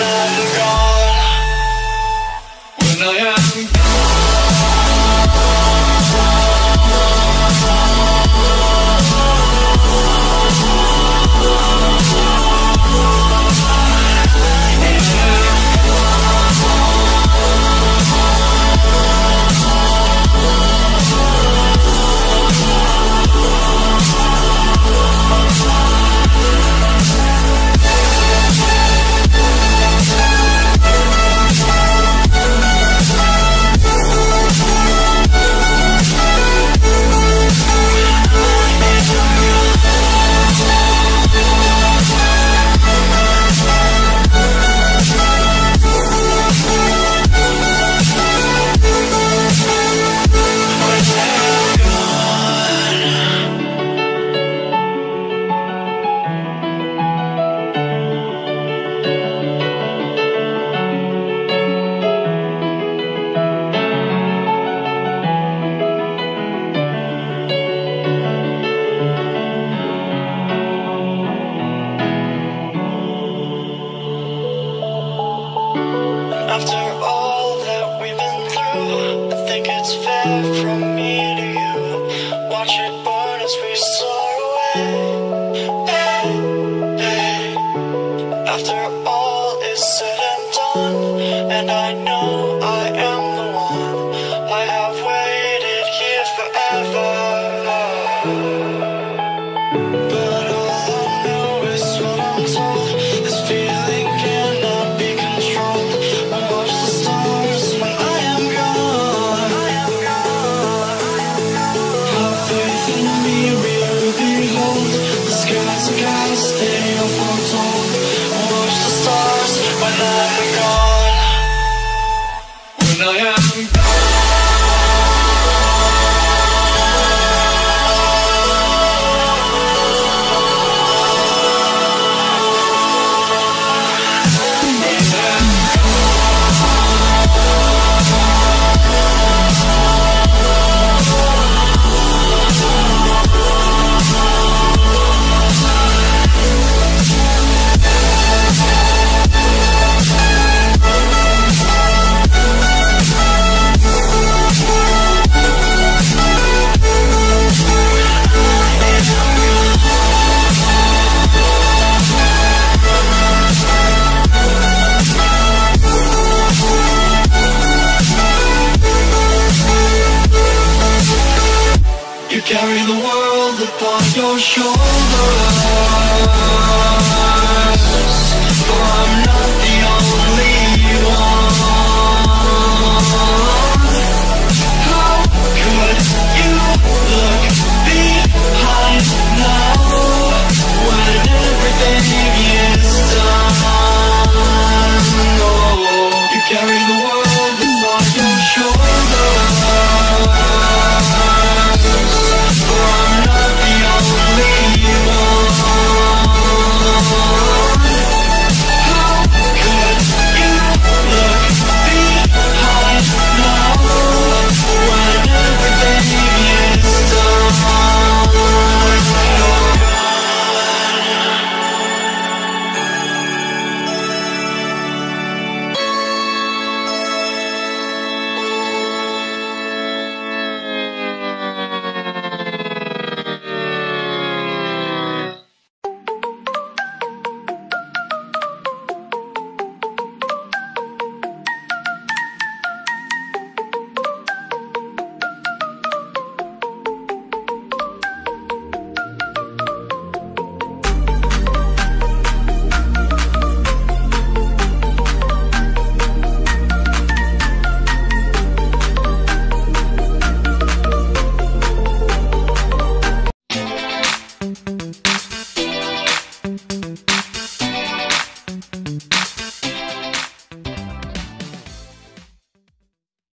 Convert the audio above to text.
love. And I know